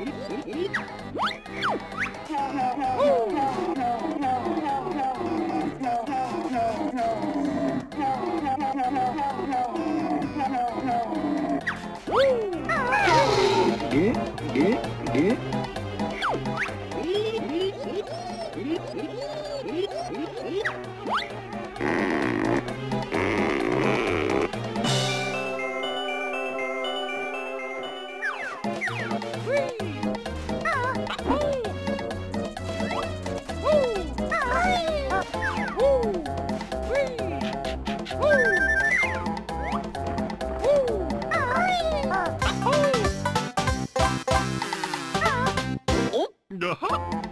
Mm-hmm. Uh-huh.